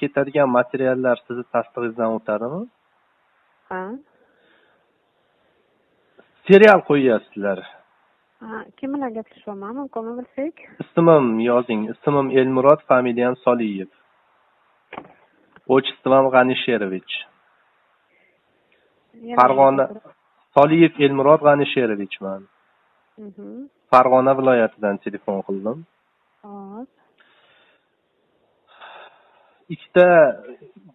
ketadigan materiallar sizni tasdig'ingizdan o'tadimi? Ha. Serial qo'yyapsizlar. Ha kim bilan gaplashyapman mumkinmi bilsak. Ismim yozing. Ismim elmurod familiyam soliyev. Отчеством g'anisherovich. Farg'ona soliyev elmurod g'anisherovichman Mhm. farg'ona viloyatidan telefon qildim. Hop ikkita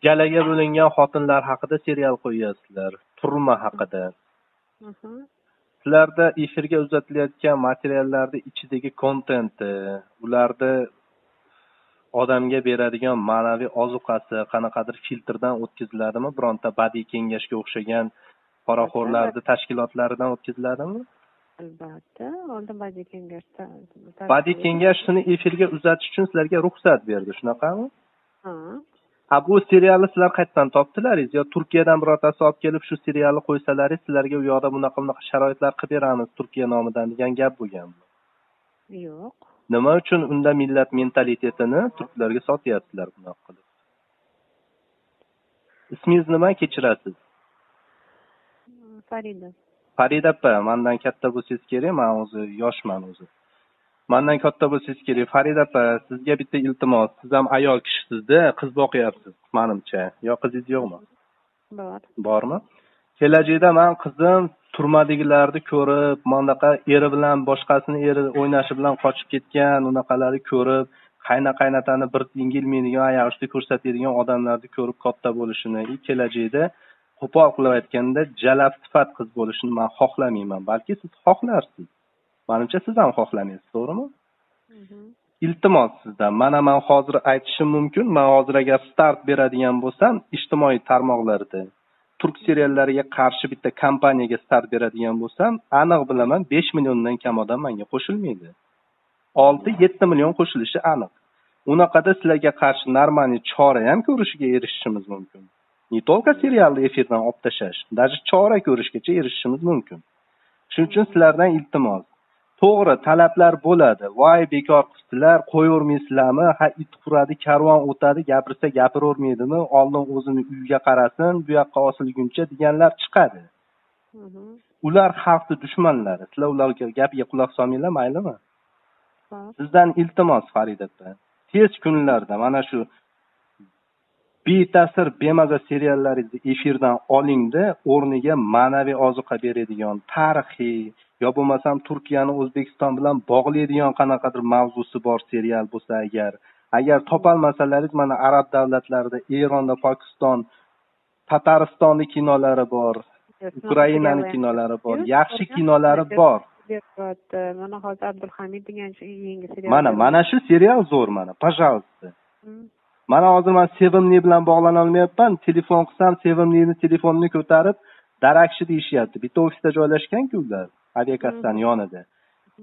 galaga bo'lingan xotinlar haqida serial qo'yyapsizlar. Turma haqida. Sizlarda efirga uzatilayotgan materiallarni ichidagi kontenti ularni odamga beradigan ma'naviy ozuqasi qanaqadir filtrdan o'tkaziladimi? Bironta badiiy kengashga o'xshagan poraxo'rlarni tashkilotlaridan o'tkaziladimi? Albatta. Oldin badiiy kengashda badiiy kengash shuni efirga uzatish uchun sizlarga ruxsat berdi. Shunaqami ha. Bu serialni sizlar qayerdan topdilaringiz? Yo turkiyadan birortasi olib kelib shu serialni qo'ysalaringiz sizlarga u yoqda bunaqa bunaqa sharoitlar qilib beramiz turkiya nomidan degan gap bo'lgan yo'q. Nima uchun unda millat mentalitetini turklarga sotyapsizlar bunaqa qilib? Ismingiz nima? Kechirasiz. Farida. Farida opa mandan katta bo'lsangiz kerak man o'zi yoshman o'zi mandan katta bo'lsangiz kerak. Farida opa sizga bitta iltimos. Siz ham ayol kishisizda qiz boqyapsiz manimcha. Yo qizingiz yo'qmi? Bor. Bormi? Kelajakda man qizim turmadagilarni ko'rib manaqa eri bilan boshqasini eri o'ynashi bilan qochib ketgan unaqalarni ko'rib qayna qaynotani bir yengilmaydigan oyoq usti ko'rsatadigan odamlarni ko'rib katta bo'lishini и kelajakda qo'pol qilib aytganda jalab sifat qiz bo'lishini man xohlamayman. Balki siz xohlarsiz manimcha siz ham xohlamaysiz to'g'rimi? Mhm. iltimos sizdan. Mana man hozir aytishim mumkin. Man hozir agar start beradigan bo'lsam ijtimoiy tarmoqlarda turk seriallariga qarshi bitta kompaniyaga start beradigan bo'lsam aniq bilaman besh milliondan kam odam manga qo'shilmaydi. Olti yetti million qo'shilishi aniq. Unaqada sizlarga qarshi нормальный chora ham ko'rishiga erishishimiz mumkin. Не только serialni efirdan olib tashlash даже chora ko'rishgacha erishishimiz mumkin. Shuning uchun sizlardan iltimos to'g'ri talablar bo'ladi. Voy bekor qilibsizlar qo'yavermaysizlarmi ha it huradi karvon o'tadi gapirsa gapiravermaydimi? Oldin o'zini uyiga qarasin bu yoqqa osilguncha deganlar chiqadi. Ular xalqni dushmanlari. Sizlar ularga gapiga quloq solmanglar maylimi? Sizdan iltimos farida opa tez kunlarda mana shu beta'sir bemaza seriallaringizni efirdan olingda o'rniga ma'naviy ozuqa beradigan tarixiy yo bo'lmasam turkiyani o'zbekiston bilan bog'laydigan qanaqadir mavzusi bor serial bo'lsa agar agar topolmasalaringiz mana arab davlatlarida eronda pokiston tataristonni kinolari bor ukrainani kinolari bor yaxshi kinolari bor. Mana hozir abdulhamid degan yangi serial mana mana shu serial zo'r mana пожалуйста. Mana hozir man sevimli bilan bog'lanolmayapman telefon qilsam sevimlini telefonini ko'tarib darakshi deyishyapti bitta ofisda joylashganku ular aviakassani yonida.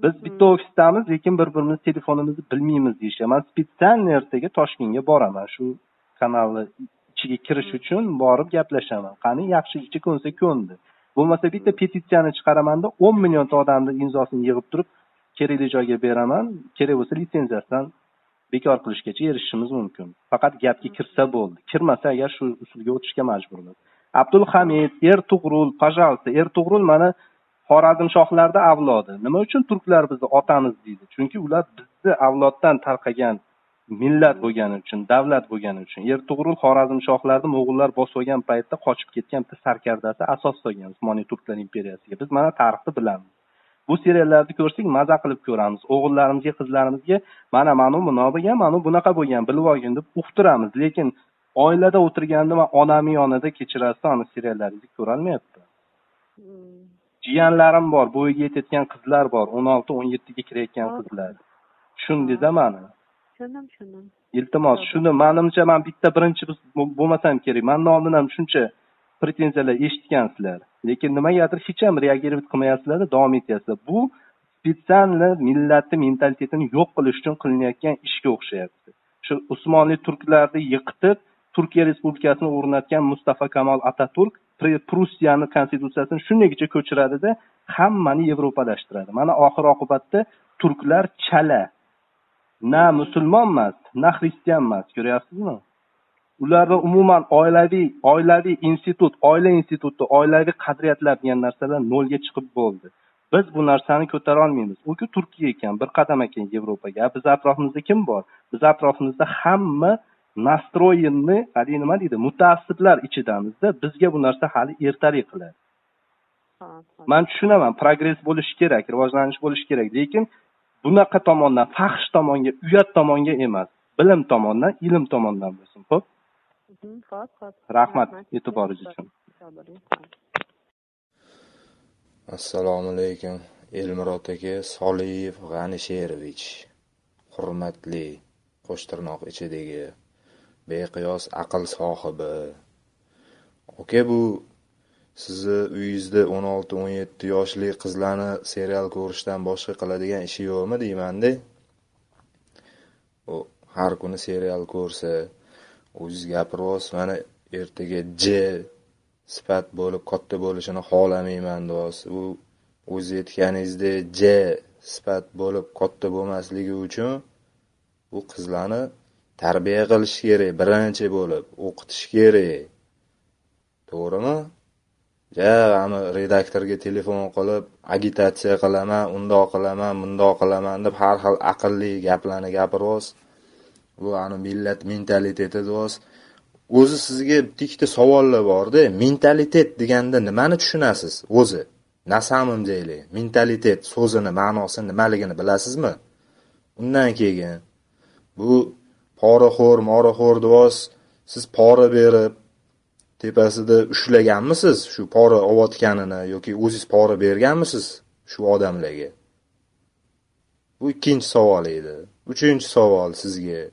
Biz bitta ofisdamiz lekin bir birimiz telefonimizni bilmaymiz deyishyapti man spetsiально ertaga toshkentga boraman. Shu kanalni ichiga kirish uchun borib gaplashaman. Qani yaxshi ichi ko'nsa ko'ndi. Bo'lmasa bitta petitsiyani chiqaramanda o'n millionta odamni imzosini yig'ib turib kerakli joyga beraman. Kerak bo'lsa litsenziyasidan bekor qilishgacha erishishimiz mumkin. Faqat gapga kirsa bo'ldi. Kirmasa agar shu usulga o'tishga majburmiz. Abdulhamid ertug'rul пожалуйста ertug'rul mana xorazmshohlarni avlodi. Nima uchun turklar bizni otamiz deydi? Chunki ular bizni avloddan tarqagan millat bo'lgani uchun davlat bo'lgani uchun. Ertug'rul xorazmshohlarni mo'g'ullar bosib olgan paytda qochib ketgan bitta sarkardasi asos solgan usmoniy turklar imperiyasiga. Biz mana tarixni bilamiz. Bu seriallarni ko'rsak maza qilib ko'ramiz. O'g'illarimizga qizlarimizga mana mana bunaqa bo'lgan mana bunaqa bo'lgan bilib olgin deb uqtiramiz. Lekin oilada o'tirganda man onamni yonida kechirasiz ana seriallaringizni ko'rolmayapti. Hmm. Jiyanlarim bor bo'yiga yetayotgan qizlar bor o'n olti o'n yettiga kirayotgan qizlar. Tushundingiz mani tushundim tushundim iltimos shuni manimcha man bitta birinchi bo'lmasam kerak. Mandan oldin ham shuncha pretenziyalar eshitgansizlar. Lekin nimagadir hech ham reagировать qilmayapsizlarda davom etyapsizlar. Bu spetsiально millatni mentalitetini yo'q qilish uchun qilinayotgan ishga o'xshayapti. Shu usmonli turklarni yiqitib turkiya respublikasini o'rnatgan mustafa kamol ataturk prussiyani konstitutsiyasini shundaygacha ko'chiradida hammani yevropalashtiradi mana oxir oqibatda turklar chala. Na musulmon emas na xristian emas ko'ryapsizmi? Ularda umuman oilaviy oilaviy institut oila instituti oilaviy qadriyatlar degan narsalar nolga chiqib bo'ldi. Biz bu narsani ko'tara olmaymiz. Uku turkiya ekan bir qadam ekan yevropaga. Biz atrofimizda kim bor? Biz atrofimizda hamma nastroyenni haligi nima deydi mutaassiblar ichidamizda bizga bu narsa hali ertalik qiladi. Man tushunaman progress bo'lishi kerak rivojlanish bo'lishi kerak lekin bunaqa tomondan fahsh tomonga uyat tomonga emas bilim tomondan ilm tomondan bo'lsin xo'p? Ho'p ho'p rahmat e'tiboringiz uchun. Assalomu alaykum elmurod aka soliyev g'anisherovich. Hurmatli qo'shtirnoq ichidagi beqiyos aql sohibi. Aka bu sizni uyingizda o'n olti o'n yetti yoshli qizlarni serial ko'rishdan boshqa qiladigan ishi yo'qmi deymanda u har kuni serial ko'rsa o'ziz gapiryapsiz mana ertaga j sifat bo'lib katta bo'lishini xohlamayman deyapsiz u o'z aytganingizdek j sifat bo'lib katta bo'lmasligi uchun bu qizlarni tarbiya qilish kerak birinchi bo'lib o'qitish kerak to'g'rimi? Ja ani redaktorga telefon qilib agitatsiya qilaman undoq qilaman bundoq qilaman deb har xil aqlli gaplarni gapiryapsiz bu ani millat mentaliteti deyapsiz o'zi sizga bitta ikkita savollar borda mentalitet deganda nimani tushunasiz o'zi? На самом деле mentalitet so'zini ma'nosi nimaligini bilasizmi? Undan keyin bu poraxo'r moraxo'r deyapsiz siz pora berib tepasida ushlaganmisiz shu pora olayotganini yoki o'ziz pora berganmisiz shu odamlarga? Bu ikkinchi savol edi. Uchinchi savol sizga.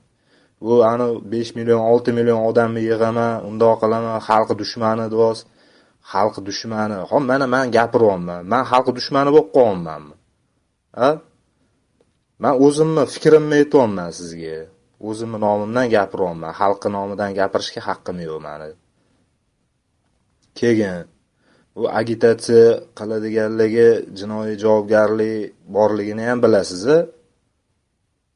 Bu ani besh million olti million odamni yig'aman undoq qilaman xalq dushmani deyapsiz xalq dushmani. Ho mana man gapiryapman. Man xalq dushmani bo'lib qolyapmanmi? A man o'zimni fikrimni aytyapman sizga. O'zimni nomimdan gapiryapman xalqni nomidan gapirishga haqqim yo'q mani. Keyin u agitatsiya qiladiganlarga jinoiy javobgarlik borligini ham bilasiz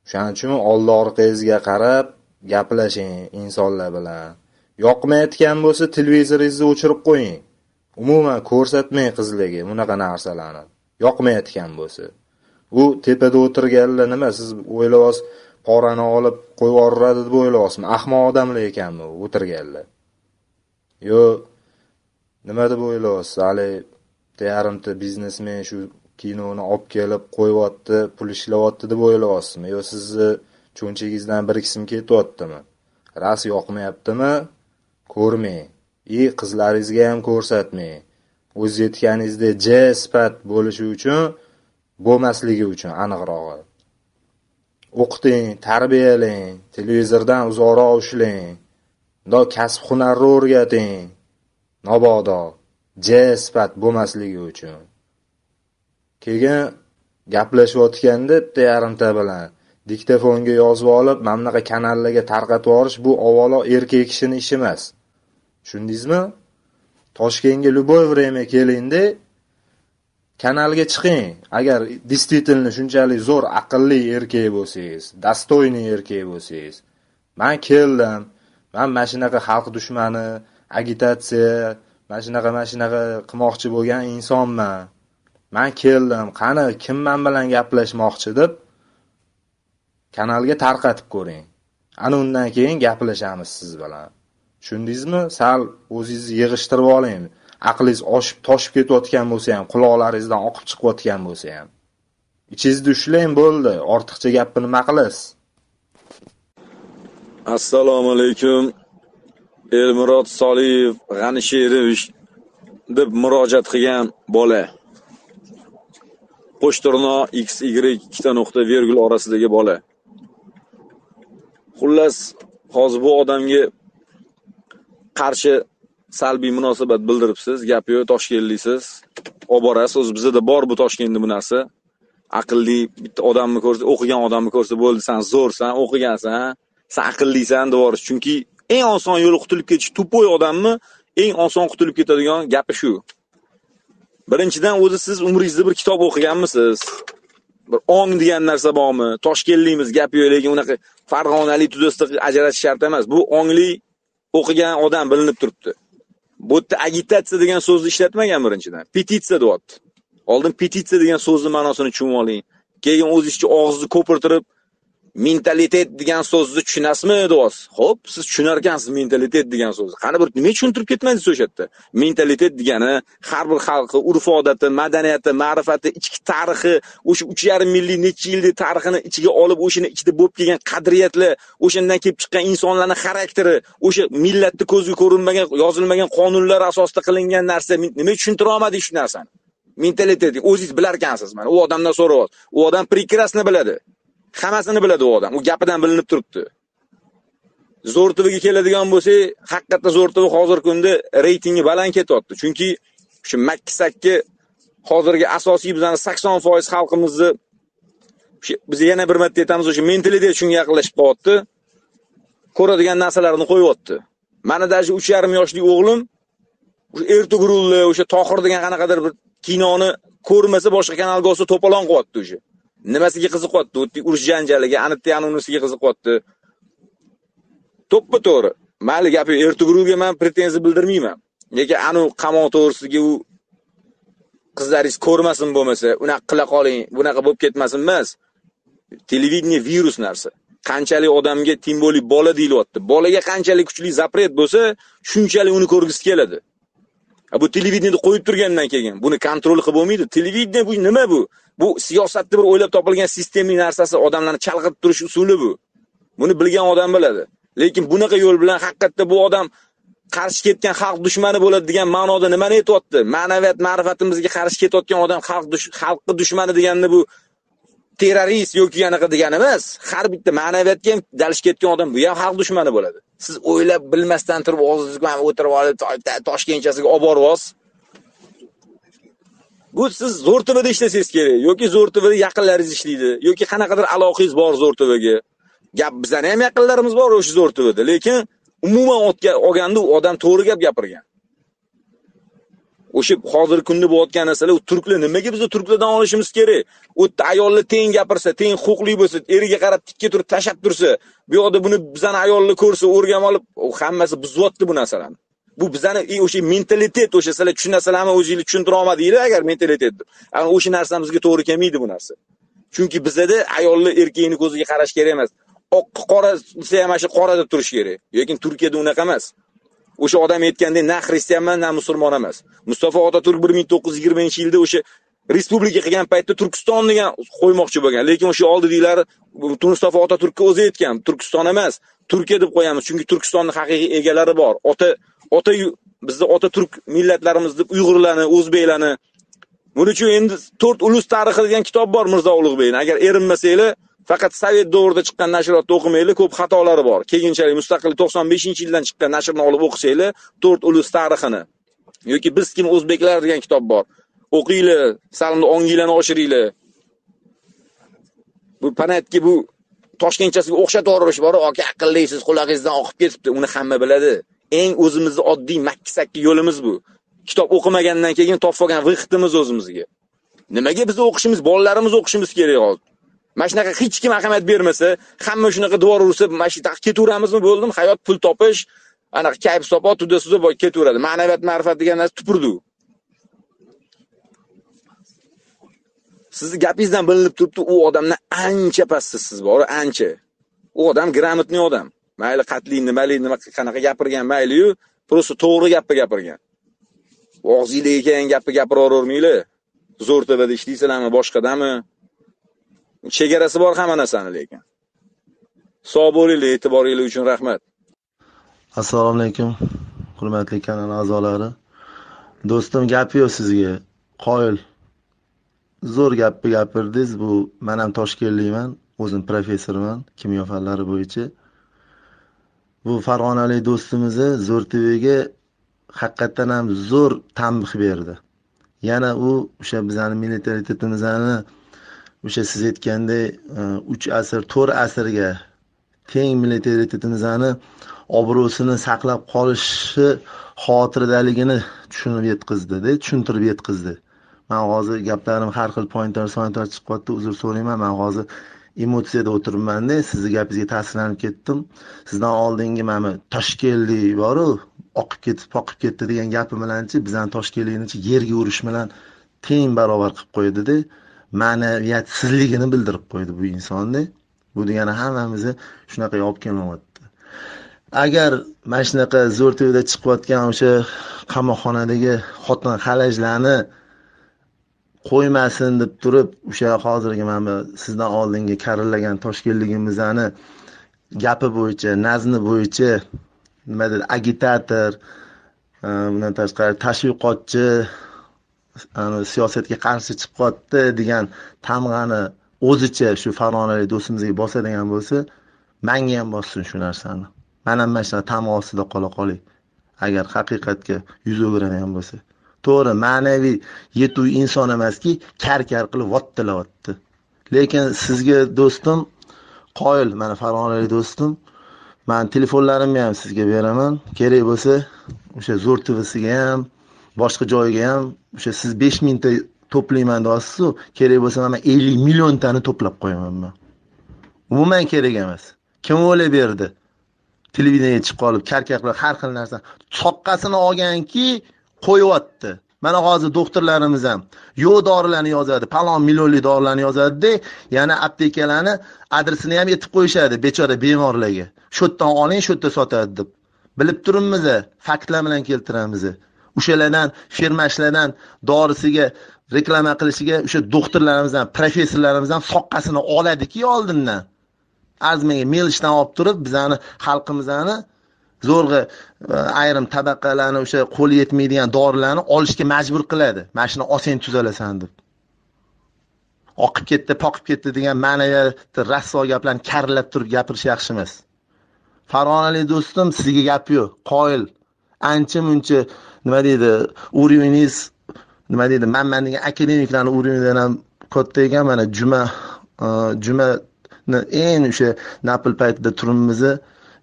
o'shaning uchun oldi orqangizga qarab gaplashing insonlar bilan. Yoqmayotgan bo'lsa televizoringizni o'chirib qo'ying. Umuman ko'rsatmang qizlarga bunaqa narsalarni. Yoqmayotgan bo'lsa. U tepada o'tirganlar nima siz o'ylayapsiz qorani olib qo'yib yuboradi deb o'ylayapsizmi? Ahmoq odamlar ekanmi o'tirganlar? Yo nima deb o'ylayapsiz? Hali bitta yarimta biznesmen shu kinoni olib kelib qo'yyapti pul ishlayapti deb o'ylayapsizmi? Yo sizni cho'nchagingizdan bir qism ketyaptimi? Ras yoqmayaptimi? Ko'rmang. И qizlaringizga ham ko'rsatmang. O'z yetganingizda j sifat bo'lishi uchun bo'lmasligi uchun aniqrog'i. O'qiting tarbiyalang televizordan uzoqroq ushlang do kasb hunarni o'rgating. Mabodo j sifat bo'lmasligi uchun. Keyin gaplashayotganda bitta yarimta bilan diktofonga yozib olib mana bunaqa kanallarga tarqatib yuborish bu avvalo erkak kishini ishi emas. Tushundingizmi? Toshkentga любое время kelingda kanalga chiqing. Agar действительно shunchalik zo'r aqlli erkak bo'lsangiz достойный erkak bo'lsangiz man keldim. Man mana shunaqa xalq dushmani agitatsiya mana shunaqa mana shunaqa qilmoqchi bo'lgan insonman. Man keldim. Qani kim man bilan gaplashmoqchi deb kanalga tarqatib ko'ring. Ana undan keyin gaplashamiz siz bilan. Tushundingizmi? Sal o'zingizni yig'ishtirib oling. Aqlingiz oshib toshib ketayotgan bo'lsa ham quloqlaringizdan oqib chiqayotgan bo'lsa ham. Ichingizda ushlang bo'ldi. Ortiqcha gapni nima qilasiz? Assalomu alaykum. Elmurod soliyev g'anisherovich deb murojaat qilgan bola. Qo'shtirno x y ikkita nuqta vergul orasidagi bola. Xullas hozir bu odamga qarshi salbiy munosabat bildiribsiz gapi yo'q toshkentliksiz olib borasiz o'zi bizada bor bu toshkentda bu narsa. Aqlli bitta odamni ko'rsa o'qigan odamni ko'rsa bo'ldi san zo'rsan o'qigansan san aqllisan deb yuborish chunki eng oson yo'li qutulib ketish tupoy odamni eng oson qutulib ketadigan gapi shu. Birinchidan o'zi siz umringizda bir kitob o'qiganmisiz? Bir ong degan narsa bormi? Toshkentlikmiz gapi yo'q lekin unaqa farg'onalik tuzasida ajratish shart emas. Bu ongli o'qigan odam bilinib turibdi. Bu yerda agitatsiya degan so'zni ishlatmagan birinchidan? Petitsiya deyapti. Oldin petitsiya degan so'zni ma'nosini tushunib oling. Keyin o'zingizcha og'izni ko'pirtirib mentalitet degan so'zni tushunasizmi deyapsiz ho'p siz tushunarkansiz mentalitet degan so'zni. Qani bir nima tushuntirib ketmadingiz o'sha yerda? Mentalitet degani har bir xalqi urf odati madaniyati ma'rifati ichki tarixi o'sha uch yarim milliy necha yillik tarixini ichiga olib o'shani ichida bo'lib kelgan qadriyatlar o'shandan kelib chiqqan insonlarni xarakteri o'sha millatni ko'zga ko'rinmagan yozilmagan qonunlar asosida qilingan narsa nima tushuntira olmadik shu narsani? Mentalitet o'zingiz bilarkansiz, mana u odamdan so'rayapsiz. U odam прекрасно biladi. Hammasini biladi u odam. U gapidan bilinib turibdi. Zo'rtiviga keladigan bo'lsak haqiqatda tv hozirgi kunda reytingi baland ketyapti. Chunki shu makki sakki hozirgi asosiy bizani sakson foiz xalqimizni biz yana bir marta aytamiz o'sha mentalitet shunga yaqinlashib qolyapti ko'radigan narsalarini qo'yyapti. Mani даже uch yarim yoshli o'g'lim o'sha ertug'rulni o'sha tohir degan qanaqadir bir kinoni ko'rmasa boshqa kanalga olsa to'polon qilyapti o'sha. Nimasiga qiziqyapti? U urush janjaliga anityan unisiga qiziqyapti. To'ppa to'g'ri. Mayli gapi ertugruvga man pretenziya bildirmayman. Lekin anu qamoq to'g'risiga u qizlaringiz ko'rmasin bo'lmasa unaqa qila qoling bunaqa bo'lib ketmasin emas. Televideniye virus narsa. Qanchalik odamga тем более bola deyilyapti. Bolaga qanchalik kuchli запрет bo'lsa shunchalik uni ko'rgisi keladi. Bu televideniyada qo'yib turgandan keyin buni kontrol qilib bo'lmaydi. Televideniya bu nima bu? Bu siyosatni bir o'ylab topilgan sistemli narsasi odamlarni chalg'itib turish usuli bu. Buni bilgan odam biladi. Lekin bunaqa yo'l bilan haqiqatda bu odam qarshi ketgan xalq dushmani bo'ladi degan ma'noda nimani aytyapti? Ma'naviyat ma'rifatimizga qarshi ketayotgan odam xalq xalqni dushmani deganini bu terrorist yoki anaqa degani emas har bitta ma'naviyatga ham dalish ketgan odam bu ham xalq dushmani bo'ladi. Siz o'ylab bilmasdan turib og'zingizni o'tirib olib toshkentchasiga olib borib bu siz zo'rtuvada ishlasangiz kerak yoki zo'rtuvada yaqinlaringiz ishlaydi yoki qanaqadir aloqangiz bor zo'rtuvaga gap bizani ham yaqinlarimiz bor o'sha zo'rtuvada lekin umuman olganda u odam to'g'ri gap gapirgan. O'sha hozirgi kunda bo'layotgan narsalar u turklar nimaga biz turklardan olishimiz kerak? U yerda ayollar teng gapirsa teng huquqli bo'lsa eriga qarab tikka turib tashlab tursa bu yoqda buni bizani ayollar ko'rsa o'rganib olib hammasi buzyapti bu narsalarni. Bu bizani o'sha mentalitet o'sha sizlar tushunasizlarmi o'zinglar tushuntira olmadinglar agar mentalitet. Ana o'sha narsamizga to'g'ri kelmaydi bu narsa. Chunki bizada ayollar erkakni ko'ziga qarash kerak emas. Oqqa qora desa ham mana shu qora deb turish kerak. Lekin turkiyada unaqa emas. O'sha odam aytgandek na xristianman na musulmon emas. Mustafa otaturk bir ming to'qqiz yuz yigirmanchi yilda o'sha respublika qilgan paytda turkiston degan qo'ymoqchi bo'lgan. Lekin o'sha oldidagilari mustafa otaturkka o'zi aytgan turkiston emas turkiya deb qo'yamiz. Chunki turkistonni haqiqiy egalari bor. Ota ota bizni ota turk millatlarimiz deb uyg'urlarni o'zbeklarni buning uchun endi to'rt ulus tarixi degan kitob bor mirzo ulug'bekni agar erinmasanglar faqat sovet davrida chiqqan nashriyotni o'qimanglar ko'p xatolari bor. Keyinchalik mustaqillik to'qson beshinchi yildan chiqqan nashrni olib o'qisanglar to'rt ulus tarixini yoki biz kim o'zbeklar degan kitob bor. O'qinglar sal onginglarni oshiringlar bu panaytki bu toshkentchasiga o'xshatib yuborish bor aka aqllisiz qulog'ingizdan oqib ketibdi uni hamma biladi. Eng o'zimizni oddiy makki sakki yo'limiz bu. Kitob o'qimagandan keyin topib olgan vaqtimiz o'zimizga. Nimaga biz o'qishimiz bolalarimiz o'qishimiz kerak hozir? Mana shunaqa hech kim ahamiyat bermasa hamma shunaqa devor ursa mana shu ketaveramizmi bo'ldimi hayot pul topish anaqa kayf sopo tuda suda ketaveradi. Ma'naviyat ma'rifat degan narsa tupurdi sizni gapingizdan bilinib turibdi u odamdan ancha pastsiz siz bor ancha. U odam gрамотный odam. Mayli qatli nimali nima qanaqa gapirgan mayliyu просто to'g'ri gapni gapirgan. Og'zinglarga kelgan gapni gapiravermanglar zo'rtavada ishlaysizlarmi boshqadami? Chegarasi bor hamma narsani lekin. Sog' bo'linglar e'tiboringlar uchun rahmat. Assalomu alaykum hurmatli kanal a'zolari. Do'stim gapi yo'q sizga. Qoyil zo'r gapni gapirdingiz. Bu man ham toshkentlikman o'zim professorman kimyo fanlari bo'yicha. Bu farg'onalik do'stimizni zo'r tvga haqiqatdan ham zo'r tanbih berdi. Yana u o'sha bizani mentalitetimizni o'sha siz aytganday e, uch asr to'rt asrga teng militaritetimizni obro'sini saqlab qolishi xotiradaligini tushunib yetkazdi tushuntirib yetkazdi. Man hozir gaplarim har xil pointer sointer chiqyapti uzr so'rayman. Man hozir emotsiyada o'tiribmanda sizni gapingizga ta'sirlanib ketdim. Sizdan oldingi mana toshkentlik boru oqib ketib poqib ketdi degan gapi bilanchi bizani toshkentliknichi yerga urish bilan teng barobar qilib qo'ydida ma'naviyatsizligini bildirib qo'ydi bu insonni. Bu degani hammamizni shunaqa olib kelmayapti agar mana shunaqa zo'r to'yda chiqayotgan o'sha qamoqxonadagi xotin xalajlarni qo'ymasin deb turib o'sha hozirgi mana bu sizdan oldingi karillagan toshkentligimizni gapi bo'yicha nazni bo'yicha nima deydi agitator e, bundan tashqari tashviqotchi siyosatga qarshi chiqyapti degan tamg'ani o'zicha shu farg'onalik do'stimizga bosadigan bo'lsa manga ham bossin shu narsani. Man ham mana shunaqa tamg'a ostida qola qolay. Agar haqiqatga yuz o'giradigan bo'lsa. To'g'ri ma'naviy yetuv inson emaski kar kar qilib vattilayapti lekin sizga do'stim qoyil mana farg'onalik do'stim man telefonlarimni ham sizga beraman. Kerak bo'lsa o'sha zo'r tvsiga ham boshqa joyiga ham o'sha siz besh mingta to'playman deyapsizu kerak bo'lsa mana ellik milliontani to'plab qo'yaman man. Umuman kerak emas. Kim o'ylab berdi? Televideniyega chiqib qolib karkar har xil narsa soqqasini olganki qo'yyapti mana hozir doktorlarimiz ham yo'q dorilarni yozadi palon millionlik dorilarni yozadida yana aptekalarni adresini ham aytib qo'yishadi bechora bemorlarga. Shu yerdan oling shu yerda sotadi deb. Bilib turibmiz faktlar bilan keltiramiz o'shalardan fermashlardan dorisiga reklama qilishiga o'sha doktorlarimizdan professorlarimizdan soqqasini oladiki oldindan. Arzmaga melishdan olib turib bizani xalqimizni zo'rg'a e, ayrim tabaqalarni o'sha qo'li yetmaydigan dorilarni olishga majbur qiladi. Mana shuni olsang tuzalasan deb. Oqib ketdi poqib ketdi degan ma'naviyati rasso gaplarni karillab turib gapirish yaxshi emas. Farg'onalik do'stim sizga gap yo'q. Qoyil. Ancha muncha nima deydi уровеньingiz nima deydi man man degan akademiklarni уровеньidan ham katta ekan mana juma e, jumani eng o'sha napl paytida turibmiz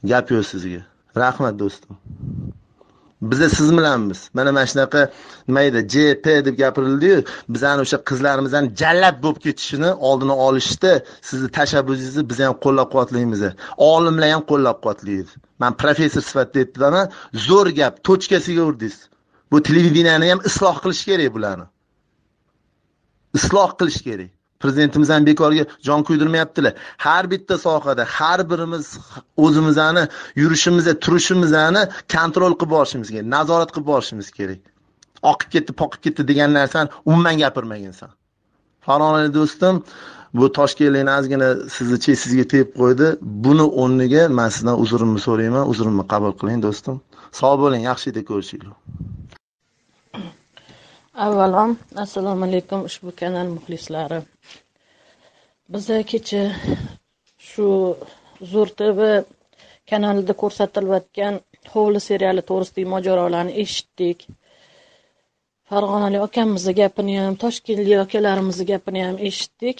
gap yo'q sizga. Rahmat do'stim. Biza siz bilanmiz. Mana mana shunaqa nima edi jp deb gapirildiyu bizani o'sha qizlarimizni jallab bo'lib ketishini oldini olishda sizni tashabbusingizni biz ham qo'llab quvvatlaymiz. Olimlar ham qo'llab quvvatlaydi. Man professor sifatida aytdiman zo'r gap tochkasiga urdingiz. Bu televideniyani ham isloh qilish kerak bularni. Isloh qilish kerak. Prezidentimiz ham bekorga jon kuydirmayaptilar. Har bitta sohada har birimiz o'zimizni yurishimizni turishimizni kontrol qilib borishimiz kerak nazorat qilib borishimiz kerak. Oqib ketdi poqib ketdi degan narsani umuman gapirmaginsan farg'onalik do'stim bu toshkentlikni ozgina sizni chesingizga tegib qo'ydi. Buni o'rniga man sizdan uzrimni so'rayman uzrimni qabul qiling do'stim. Sog' bo'ling yaxshi yerda ko'rishaylik avvalom assalomu alaykum ushbu kanal muxlislari. Biza kecha shu zo'r tv kanalida ko'rsatilayotgan hovli seriali to'g'risidagi mojarolarni eshitdik. Farg'onalik akamizni gapini ham toshkentlik akalarimizni gapini ham eshitdik.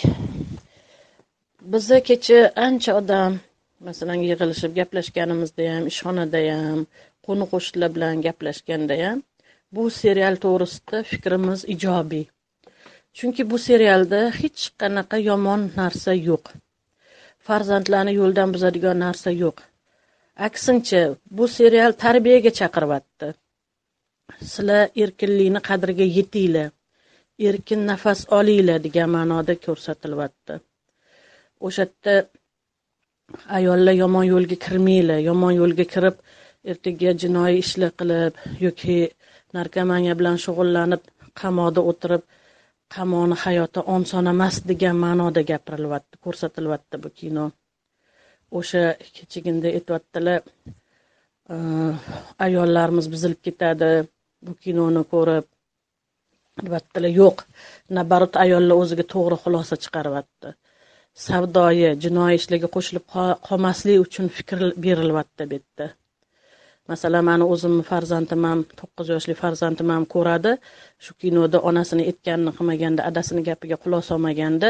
Biza kecha ancha odam masalan yig'ilishib gaplashganimizda ham ishxonada ham qo'ni qo'shnilar bilan gaplashganda ham bu serial to'g'risida fikrimiz ijobiy. Chunki bu serialda hech qanaqa yomon narsa yo'q. Farzandlarni yo'ldan buzadigan narsa yo'q. Aksincha bu serial tarbiyaga chaqiryapti sizlar erkinlikni qadriga yetinglar. Erkin nafas olinglar degan ma'noda ko'rsatilyapti. O'sha yerda ayollar yomon yo'lga kirmanglar yomon yo'lga kirib ertaga jinoiy ishlar qilib yoki narkomaniya bilan shug'ullanib qamoqda o'tirib qamoqni hayoti oson emas degan ma'noda gapirilyapti ko'rsatilyapti bu kino. O'sha kechagina aytyaptilar e, ayollarimiz buzilib ketadi bu kinoni ko'rib. Deyaptilar yo'q nabarut ayollar o'ziga to'g'ri xulosa chiqaryapti. Savdoyi jinoiy ishlarga qo'shilib qolmaslik uchun fikr berilyapti bu yerda. Masalan mani o'zimni farzandim ham to'qqiz yoshli farzandim ham ko'radi. Shu kinoda onasini aytganini qilmaganda adasini gapiga quloq solmaganda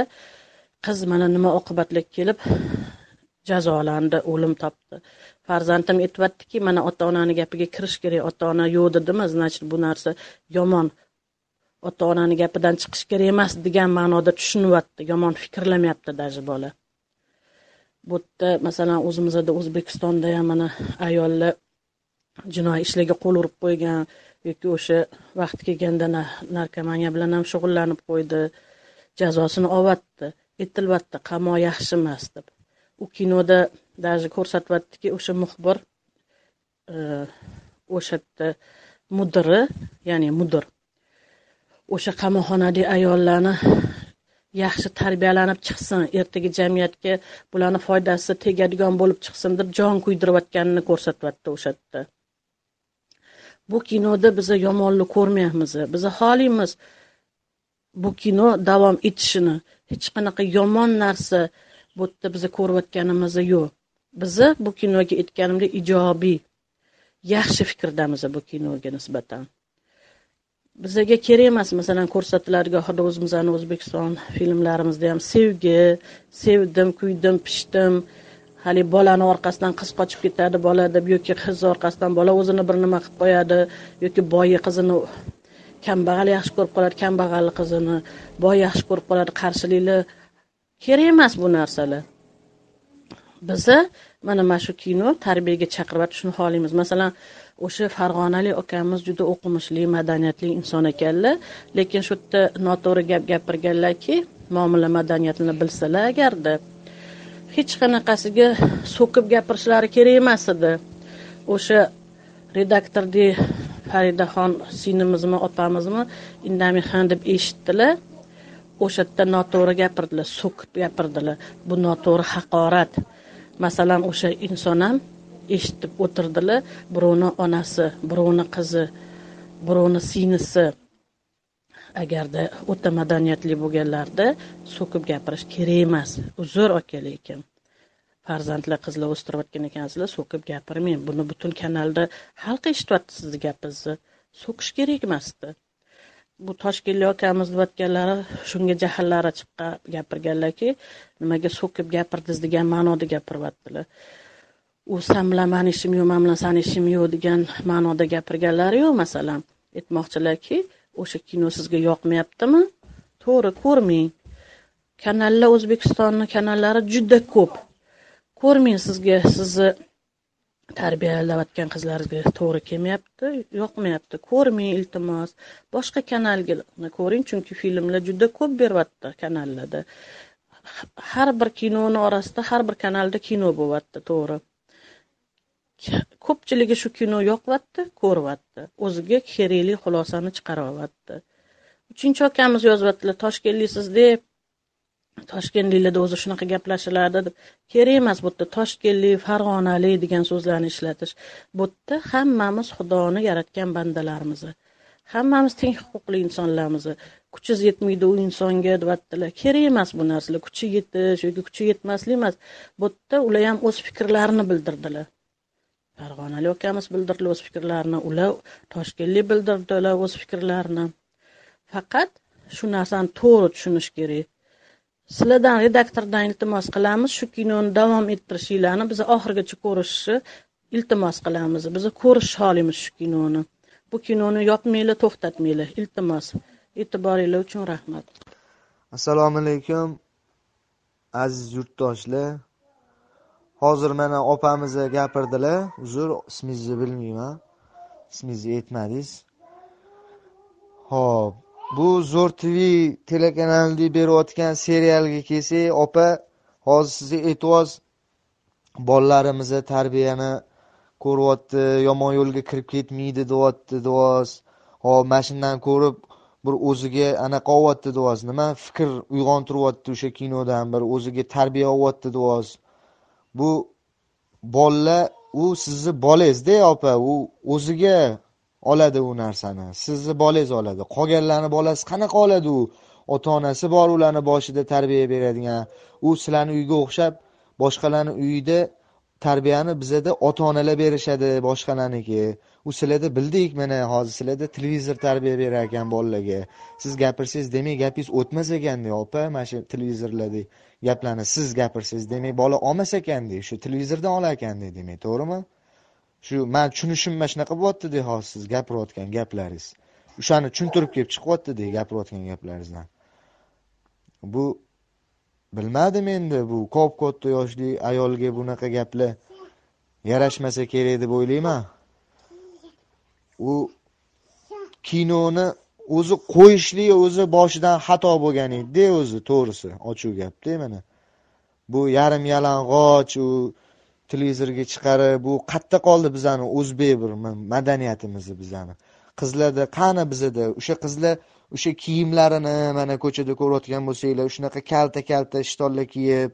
qiz mana nima oqibatlarga kelib jazolandi o'lim topdi. Farzandim aytyaptiki mana ota onani gapiga kirish kerak ota ona yo'q dedimi? Значит bu narsa yomon ota onani gapidan chiqish kerak emas degan ma'noda tushunyapti yomon fikrlamayapti даже bola. Bu yerda masalan o'zimizda o'zbekistonda ham mana ayollar jinoiy ishlarga qo'l urib qo'ygan yoki o'sha vaqti kelganda narkomaniya bilan ham shug'ullanib qo'ydi. Jazosini olyapti aytilyapti qamoq yaxshi emas deb. U kinoda даже ko'rsatyaptiki o'sha muxbir e, o'sha yerda mudiri ya'ni mudir o'sha qamoqxonadagi ayollarni yaxshi tarbiyalanib chiqsin ertaga jamiyatga bularni foydasi tegadigan bo'lib chiqsin deb jon kuydirayotganini ko'rsatyapti o'sha yerda. Bu kinoda biza yomonni ko'rmayapmiz biza xohlaymiz bu kino davom etishini. Hech qanaqa yomon narsa bu yerda biza ko'rayotganimiz yo'q. Biza bu kinoga aytganimdek ijobiy yaxshi fikrdamiz bu kinoga nisbatan. Bizaga kerak emas masalan ko'rsatiladigan hozir o'zimizni o'zbekiston filmlarimizda ham sevgi sevdim kuydim pishdim haligi bolani orqasidan qiz qochib ketadi bola deb yoki qiz orqasidan bola o'zini bir nima qilib qo'yadi yoki boyi qizini kambag'al yaxshi ko'rib qoladi kambag'alni qizini boy yaxshi ko'rib qoladi qarshiliklar kerak emas bu narsalar. Bizni mana mana shu kino tarbiyaga chaqiryapti shuni xohlaymiz masalan o'sha farg'onalik akamiz juda o'qimishli madaniyatli inson ekanlar. Lekin shu yerda noto'g'ri gap gapirganlarki muomala madaniyatini bilsalar agarda hech qanaqasiga so'kib gapirishlari kerak emas edi. O'sha redaktorni faridaxon singlimizni opamizmi indamixon deb eshitdilar. O'sha yerda noto'g'ri gapirdilar so'kib gapirdilar. Bu noto'g'ri haqorat. Masalan o'sha inson ham eshitib o'tirdilar. Birovni onasi birovni qizi birovni singlisi agarda o'ta madaniyatli bo'lganlarda so'kib gapirish kerak emas uzr aka lekin farzandlar qizlar o'stirayotgan ekansizlar so'kib gapirmang. Buni butun kanalda xalq eshityapti sizni gapingizni. So'kish kerak emasdi bu toshkentlik akamiz deyotganlari shunga jahllari chiqqan gapirganlarki nimaga so'kib gapirdiz degan ma'noda gapiryaptilar u san bilan mani ishim yo'q man bilan sani ishim yo'q degan ma'noda gapirganlari yo'q masalan. Aytmoqchilarki o'sha kino sizga yoqmayaptimi? To'g'ri ko'rmang. Kanallar o'zbekistonni kanallari juda ko'p. Ko'rmang sizga sizni tarbiyalayotgan qizlaringizga to'g'ri kelmayapti yoqmayapti. Ko'rmang iltimos. Boshqa kanalni ko'ring chunki filmlar juda ko'p beryapti kanallarda. Har bir kinoni orasida har bir kanalda kino bo'lyapti to'g'ri. Ko'pchiligi shu kino yoqyapti ko'ryapti. O'ziga kerakli xulosani chiqaryapti. Uchinchi akamiz yozyaptilar toshkentliksiz deb. Toshkentliklarda o'zi shunaqa gaplashiladi deb kerak emas bu yerda toshkentlik farg'onalik degan so'zlarni ishlatish. Bu yerda hammamiz xudoni yaratgan bandalarimiz hammamiz teng huquqli insonlarmiz. Kuchingiz yetmaydi u insonga deyaptilar. Kerak emas bu narsalar. Kuchi yetish yoki kuchi yetmaslik emas. Bu yerda ular ham o'z fikrlarini bildirdilar. Farg'onalik ukamiz bildirdi o'z fikrlarini ular toshkentlik bildirdilar o'z fikrlarini. Faqat shu narsani to'g'ri tushunish kerak. Sizlardan redaktordan iltimos qilamiz shu kinoni davom ettirishinglarni biz oxirigacha ko'rishni iltimos qilamiz. Biz ko'rish xohlaymiz shu kinoni. Bu kinoni yopmanglar to'xtatmanglar. Iltimos e'tiboringlar uchun rahmat. Assalomu alaykum aziz yurtdoshlar. Hozir mana opamiz gapirdilar. Uzr ismingizni bilmayman. Ismingizni aytmadingiz. Ho'p bu zo'r tv telekanalida berayotgan serialga kelsak opa hozir sizga aytyapsiz bolalarimizni tarbiyani ko'ryapti yomon yo'lga kirib ketmaydi deyapti deyapsiz hop mana shundan ko'rib bir o'ziga anaqa olyapti deyapsiz nima fikr uyg'ontiryapti o'sha kinodan bir o'ziga tarbiya olyapti deyapsiz u sizni bolangizda opa u o'ziga oladi u narsani. Sizni bolangiz oladi. Qolganlarni bolasi qanaqa oladi u? Ota onasi bor ularni boshida tarbiya beradigan. U sizlarni uyga o'xshab boshqalarni uyida tarbiyani bizada ota onalar berishadi boshqalarniki. U sizlarda bildik mana hozir sizlarda televizor tarbiya berar ekan bolalarga. Siz gapirsangiz demak gapingiz o'tmas ekanda opa mana shu televizorlarda gaplarni siz gapirsangiz demak bola olmas ekanda shu televizordan olar ekanda demak to'g'rimi? Shu man tushunishim mana shunaqa bo'lyaptida hozir siz gapirayotgan gaplaringiz. O'shani tushuntirib kelib chiqyaptida gapirayotgan gaplaringizdan. Bu bilmadim endi bu kop katta yoshli ayolga bunaqa gaplar yarashmasa kerak deb o'ylayman. U kinoni o'zi qo'yishlik o'zi boshidan xato bo'lgan edida o'zi to'g'risi ochiq gapda mana. Bu yarim yalang'och u televizorga chiqarib bu qayerda qoldi bizani o'zbek bir madaniyatimizni bizani. Qizlarda qani bizada? O'sha qizlar o'sha kiyimlarini mana ko'chada ko'rayotgan bo'lsanglar shunaqa kalta kalta shtonlar kiyib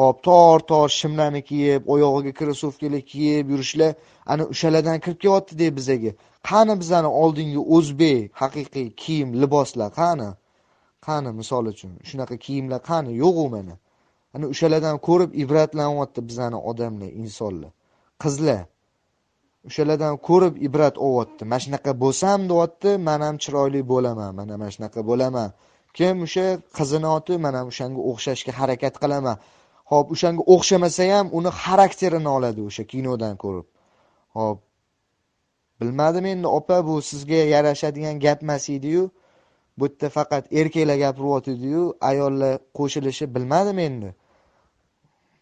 hop tor tor shimlarni kiyib oyog'iga krossovkalar kiyib yurishlar ana o'shalardan kirib kelyaptida bizaga. Qani bizani oldingi o'zbek haqiqiy kiyim liboslar qani? Qani misol uchun shunaqa kiyimlar qani? Yo'qu mana. Ana o'shalardan ko'rib ibratlanyapti bizani odamlar insonlar. Qizlar o'shalardan ko'rib ibrat olyapti. Mana shunaqa bo'lsam deyapti man ham chiroyli bo'laman. Mana mana shunaqa bo'laman. Kim o'sha qizini oti mana o'shanga o'xshashga harakat qilaman. Hop o'shanga o'xshamasa ham uni xarakterini oladi o'sha kinodan ko'rib. Hop bilmadim endi opa bu sizga yarashadigan gap emas ediyu. Bu yerda faqat erkaklar gapiryotgandiyu ayollar qo'shilishi bilmadim endi.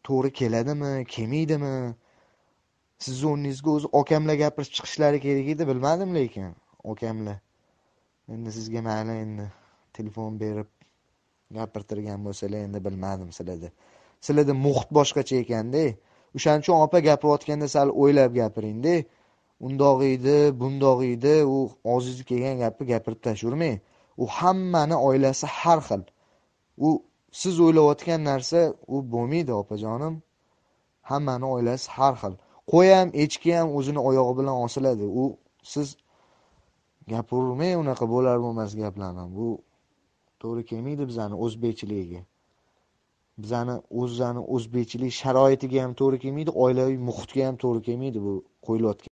To'g'ri keladimi kelmaydimi? Sizni o'rningizga o'zi okamlar gapirib chiqishlari kerak edi bilmadim lekin okamlar. Endi sizga mayli endi telefon berib gapirtirgan bo'lsalar endi bilmadim sizlarda. Sizlarda muhit boshqacha ekanda o'shaning uchun opa gapirayotganda sal o'ylab gapiringda. Undoq edi bundoq edi u og'zingizga kelgan gapni gapirib tashlayvermang u hammani oilasi har xil. U siz o'ylayotgan narsa u bo'lmaydi opajonim. Hammani oilasi har xil. Qo'y ham echki ham o'zini oyog'i bilan osiladi. U siz gapirmang unaqa bo'lar bo'lmas gaplarni bu to'g'ri kelmaydi bizani o'zbekchiligiga bizani o'zani o'zbekchilik sharoitiga ham to'g'ri kelmaydi oilaviy muhitga ham to'g'ri kelmaydi bu qo'yilayotgan